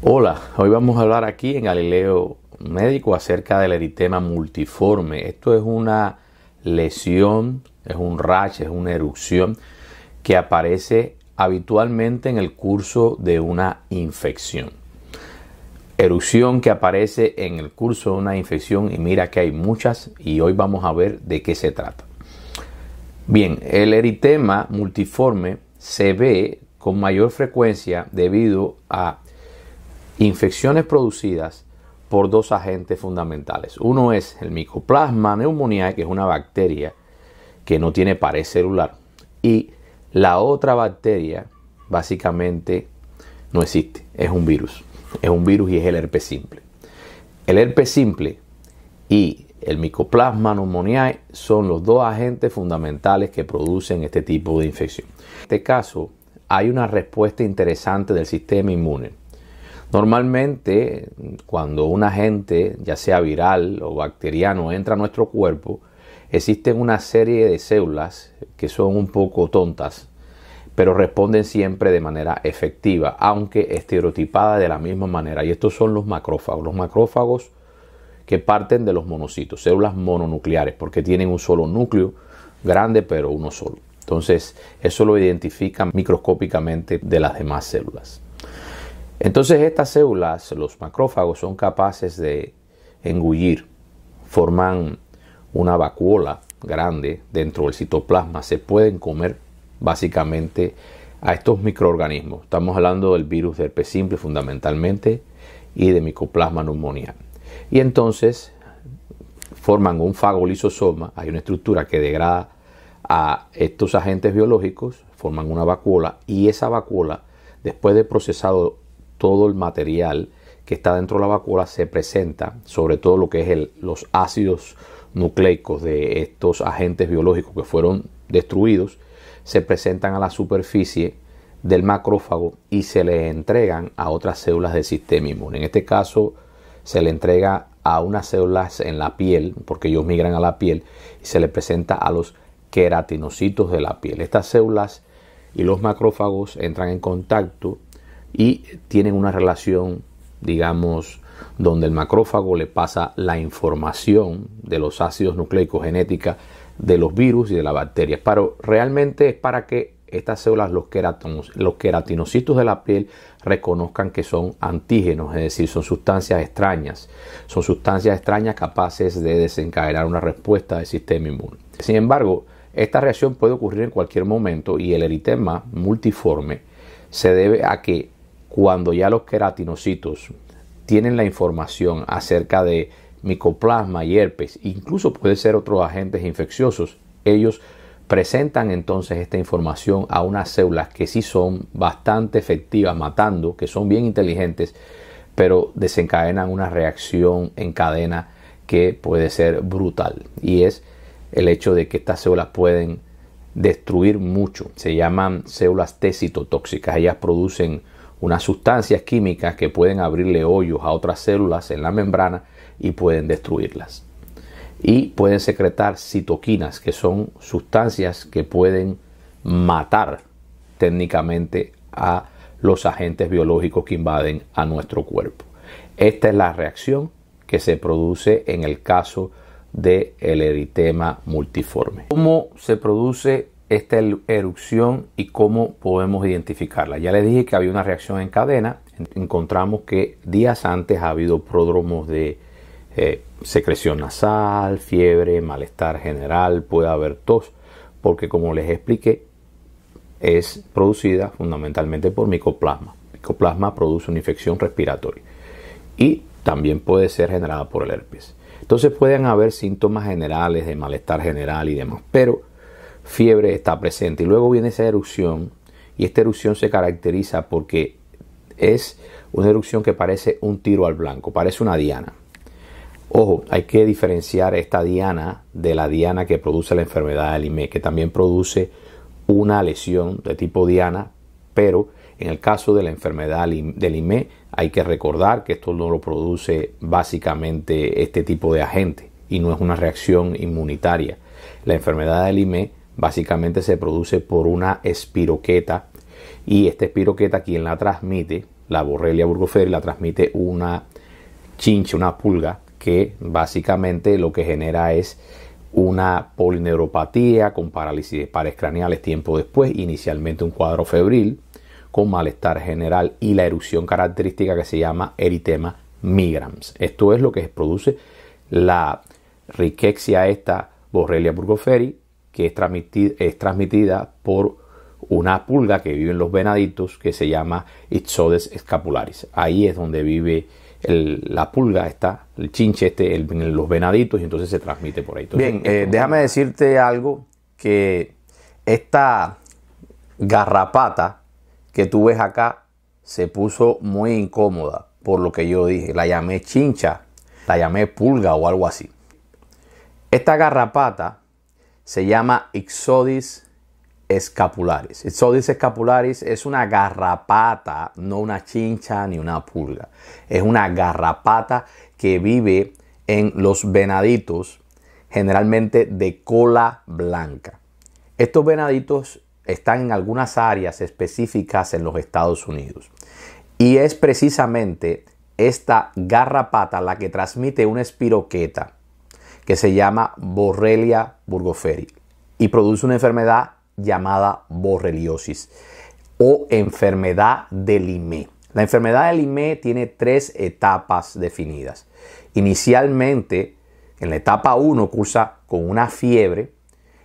Hola, hoy vamos a hablar aquí en Galileo Médico acerca del eritema multiforme. Esto es una lesión, es un rash, es una erupción que aparece habitualmente en el curso de una infección. Erupción que aparece en el curso de una infección y mira que hay muchas y hoy vamos a ver de qué se trata. Bien, el eritema multiforme se ve con mayor frecuencia debido a infecciones producidas por dos agentes fundamentales. Uno es el Mycoplasma pneumoniae, que es una bacteria que no tiene pared celular. Y la otra bacteria básicamente no existe, es un virus. Es un virus y es el herpes simple. El herpes simple y el Mycoplasma pneumoniae son los dos agentes fundamentales que producen este tipo de infección. En este caso, hay una respuesta interesante del sistema inmune Normalmente, cuando un agente, ya sea viral o bacteriano, entra a nuestro cuerpo, existen una serie de células que son un poco tontas, pero responden siempre de manera efectiva, aunque estereotipada de la misma manera. Y estos son los macrófagos. Los macrófagos que parten de los monocitos, células mononucleares, porque tienen un solo núcleo grande, pero uno solo. Entonces, eso lo identifican microscópicamente de las demás células. Entonces estas células, los macrófagos, son capaces de engullir, forman una vacuola grande dentro del citoplasma, se pueden comer básicamente a estos microorganismos. Estamos hablando del virus del herpes simple fundamentalmente y de micoplasma neumonía. Y entonces forman un fagolisosoma, hay una estructura que degrada a estos agentes biológicos, forman una vacuola y esa vacuola, después de procesado todo el material que está dentro de la vacuola se presenta, sobre todo lo que es los ácidos nucleicos de estos agentes biológicos que fueron destruidos, se presentan a la superficie del macrófago y se le entregan a otras células del sistema inmune. En este caso se le entrega a unas células en la piel, porque ellos migran a la piel, y se le presenta a los queratinocitos de la piel. Estas células y los macrófagos entran en contacto y tienen una relación, digamos, donde el macrófago le pasa la información de los ácidos nucleicos genética de los virus y de las bacterias. Pero realmente es para que estas células, los, los queratinocitos de la piel, reconozcan que son antígenos, es decir, son sustancias extrañas. Son sustancias extrañas capaces de desencadenar una respuesta del sistema inmune. Sin embargo, esta reacción puede ocurrir en cualquier momento y el eritema multiforme se debe a que cuando ya los queratinocitos tienen la información acerca de micoplasma y herpes, incluso puede ser otros agentes infecciosos, ellos presentan entonces esta información a unas células que sí son bastante efectivas matando, que son bien inteligentes, pero desencadenan una reacción en cadena que puede ser brutal. Y es el hecho de que estas células pueden destruir mucho. Se llaman células T citotóxicas. Ellas producen unas sustancias químicas que pueden abrirle hoyos a otras células en la membrana y pueden destruirlas. Y pueden secretar citoquinas, que son sustancias que pueden matar técnicamente a los agentes biológicos que invaden a nuestro cuerpo. Esta es la reacción que se produce en el caso del el eritema multiforme. ¿Cómo se produce esta erupción y cómo podemos identificarla. Ya les dije que había una reacción en cadena. Encontramos que días antes ha habido pródromos de eh, secreción nasal, fiebre, malestar general, puede haber tos, porque como les expliqué, es producida fundamentalmente por micoplasma. Micoplasma produce una infección respiratoria y también puede ser generada por el herpes. Entonces pueden haber síntomas generales de malestar general y demás, pero fiebre está presente. Y luego viene esa erupción y esta erupción se caracteriza porque es una erupción que parece un tiro al blanco, parece una diana. Ojo, hay que diferenciar esta diana de la diana que produce la enfermedad del IME, que también produce una lesión de tipo diana, pero en el caso de la enfermedad del IME hay que recordar que esto no lo produce básicamente este tipo de agente y no es una reacción inmunitaria. La enfermedad del IME básicamente se produce por una espiroqueta y esta espiroqueta quien la transmite la borrelia burgoferi la transmite una chinche, una pulga, que básicamente lo que genera es una polineuropatía con parálisis de pares craneales tiempo después, inicialmente un cuadro febril con malestar general y la erupción característica que se llama eritema migrans. Esto es lo que produce la riquexia esta Borrelia burgoferi, que es transmitida, es transmitida por una pulga que vive en los venaditos que se llama Ixodes scapularis. Ahí es donde vive la pulga, está, el chinche este, en los venaditos y entonces se transmite por ahí. Bien, eh, déjame decirte algo que esta garrapata que tú ves acá se puso muy incómoda por lo que yo dije. La llamé chincha, la llamé pulga o algo así. Esta garrapata se llama Ixodis escapularis. Ixodis escapularis es una garrapata, no una chincha ni una pulga. Es una garrapata que vive en los venaditos, generalmente de cola blanca. Estos venaditos están en algunas áreas específicas en los Estados Unidos. Y es precisamente esta garrapata la que transmite una espiroqueta que se llama Borrelia burgoferi y produce una enfermedad llamada borreliosis o enfermedad del IME. La enfermedad del IME tiene tres etapas definidas. Inicialmente, en la etapa 1 cursa con una fiebre.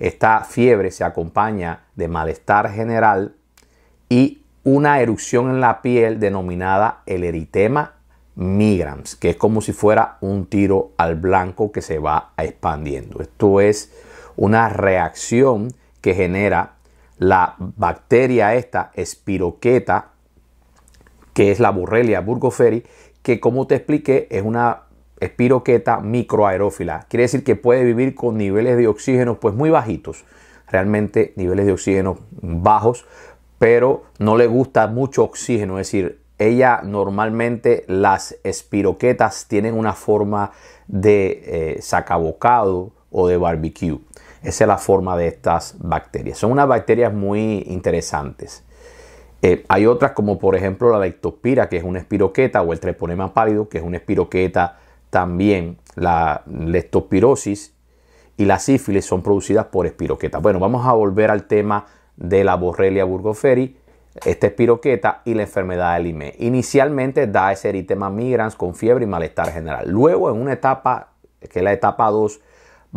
Esta fiebre se acompaña de malestar general y una erupción en la piel denominada el eritema migrans, que es como si fuera un tiro al blanco que se va expandiendo. Esto es una reacción que genera la bacteria esta espiroqueta, que es la Borrelia burgoferi, que como te expliqué es una espiroqueta microaerófila. Quiere decir que puede vivir con niveles de oxígeno pues muy bajitos, realmente niveles de oxígeno bajos, pero no le gusta mucho oxígeno, es decir, ella normalmente las espiroquetas tienen una forma de eh, sacabocado o de barbecue. Esa es la forma de estas bacterias. Son unas bacterias muy interesantes. Eh, hay otras como por ejemplo la lectospira, que es una espiroqueta, o el treponema pálido, que es una espiroqueta también. La leptospirosis y la sífilis son producidas por espiroquetas. Bueno, vamos a volver al tema de la Borrelia burgoferi esta espiroqueta y la enfermedad del IME. Inicialmente da ese eritema migrans con fiebre y malestar general. Luego en una etapa, que es la etapa 2,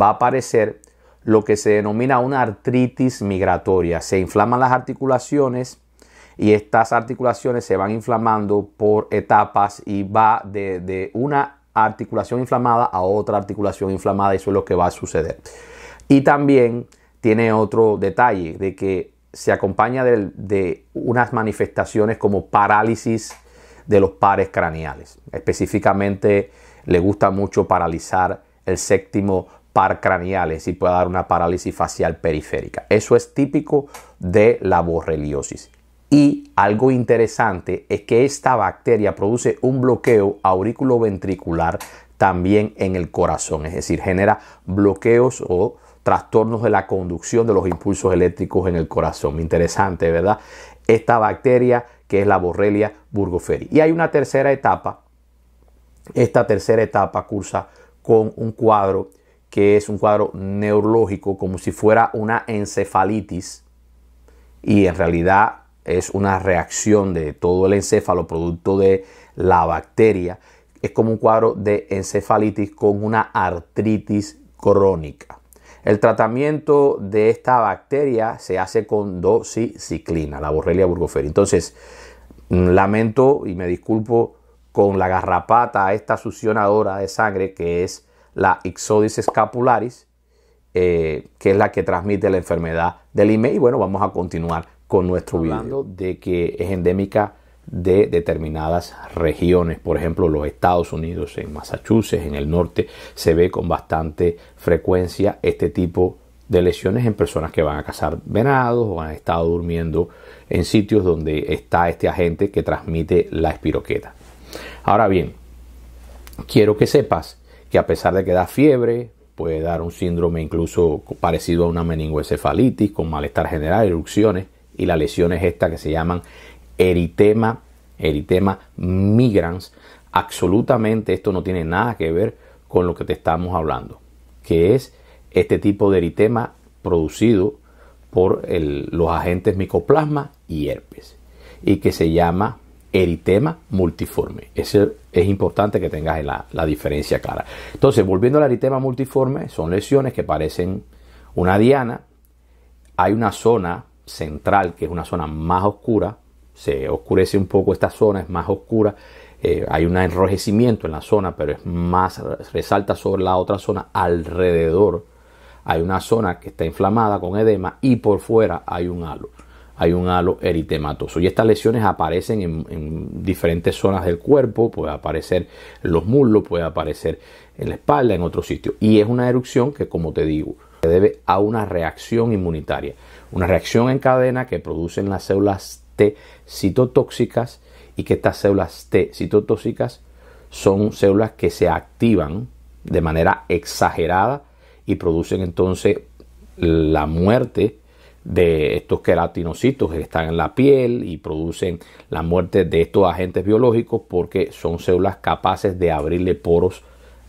va a aparecer lo que se denomina una artritis migratoria. Se inflaman las articulaciones y estas articulaciones se van inflamando por etapas y va de, de una articulación inflamada a otra articulación inflamada eso es lo que va a suceder. Y también tiene otro detalle de que se acompaña de, unas manifestaciones como parálisis de los pares craneales. Específicamente le gusta mucho paralizar el séptimo par craneal y puede dar una parálisis facial periférica. Eso es típico de la borreliosis. Y algo interesante es que esta bacteria produce un bloqueo auriculoventricular también en el corazón, es decir, genera bloqueos o trastornos de la conducción de los impulsos eléctricos en el corazón. Interesante, ¿verdad? Esta bacteria que es la Borrelia burgoferi. Y hay una tercera etapa. Esta tercera etapa cursa con un cuadro que es un cuadro neurológico, como si fuera una encefalitis. Y en realidad es una reacción de todo el encéfalo producto de la bacteria. Es como un cuadro de encefalitis con una artritis crónica. El tratamiento de esta bacteria se hace con doxiciclina, la Borrelia burgoferi. Entonces, mm, lamento y me disculpo con la garrapata, esta succionadora de sangre que es la Ixodis scapularis, eh, que es la que transmite la enfermedad del IME. Y bueno, vamos a continuar con nuestro video. Hablando de que es endémica de determinadas regiones. Por ejemplo, los Estados Unidos, en Massachusetts, en el norte, se ve con bastante frecuencia este tipo de lesiones en personas que van a cazar venados o han estado durmiendo en sitios donde está este agente que transmite la espiroqueta. Ahora bien, quiero que sepas que a pesar de que da fiebre, puede dar un síndrome incluso parecido a una meningoencefalitis con malestar general, erupciones y las lesiones estas que se llaman eritema eritema migrans. Absolutamente esto no tiene nada que ver con lo que te estamos hablando, que es este tipo de eritema producido por los agentes micoplasma y herpes y que se llama eritema multiforme. Eso es importante que tengas la, la diferencia clara. Entonces, volviendo al eritema multiforme, son lesiones que parecen una diana. Hay una zona central que es una zona más oscura. Se oscurece un poco esta zona, es más oscura. Eh, hay un enrojecimiento en la zona, pero es más, resalta sobre la otra zona alrededor. Hay una zona que está inflamada con edema y por fuera hay un halo hay un halo eritematoso. Y estas lesiones aparecen en, diferentes zonas del cuerpo, puede aparecer en los muslos, puede aparecer en la espalda, en otros sitios. Y es una erupción que, como te digo, se debe a una reacción inmunitaria. Una reacción en cadena que producen las células T citotóxicas y que estas células T citotóxicas son células que se activan de manera exagerada y producen entonces la muerte de estos queratinocitos que están en la piel y producen la muerte de estos agentes biológicos porque son células capaces de abrirle poros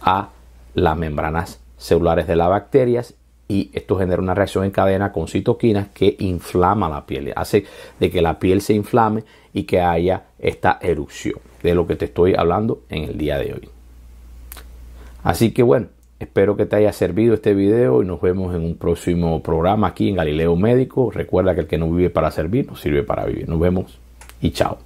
a las membranas celulares de las bacterias y esto genera una reacción en cadena con citoquinas que inflama la piel, hace de que la piel se inflame y que haya esta erupción de lo que te estoy hablando en el día de hoy. Así que bueno, Espero que te haya servido este video y nos vemos en un próximo programa aquí en Galileo Médico. Recuerda que el que no vive para servir no sirve para vivir. Nos vemos y chao.